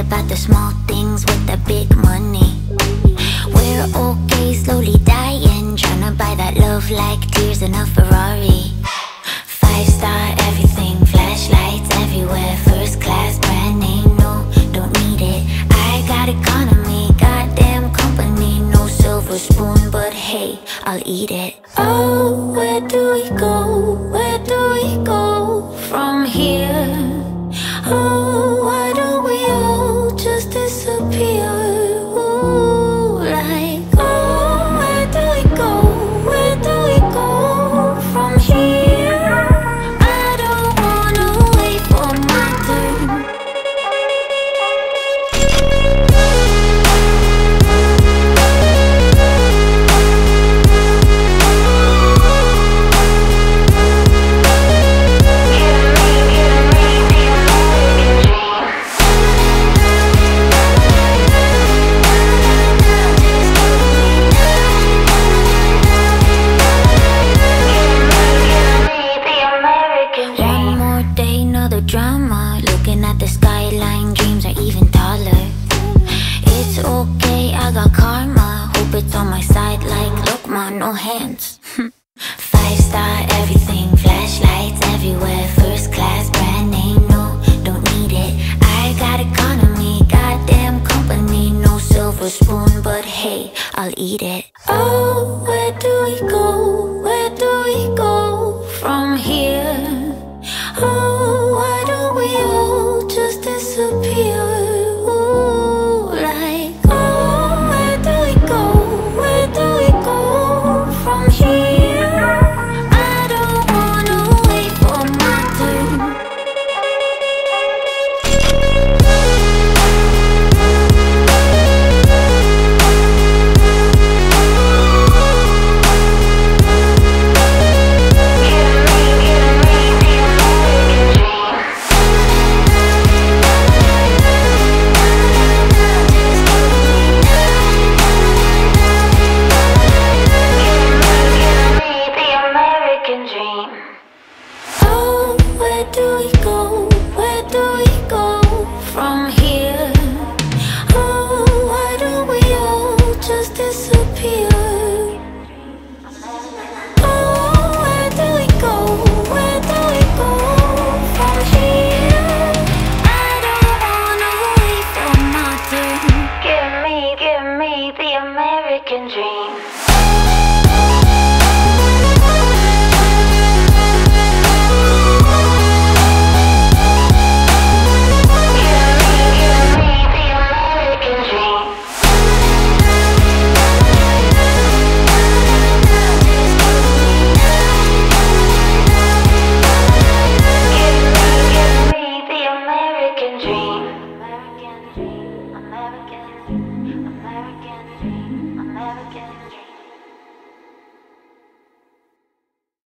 about the small things with the big money. We're okay, slowly dying, trying to buy that love like tears in a Ferrari. Five star everything, flashlights everywhere, first class, brand name, no, don't need it. I got economy, goddamn company, no silver spoon, but hey, I'll eat it. Oh, where do we go? Where do we go from here? Look, no hands. Five star, everything, flashlights everywhere. First class, brand name, no, don't need it. I got economy, goddamn company, no silver spoon, but hey, I'll eat it. Oh, Bye.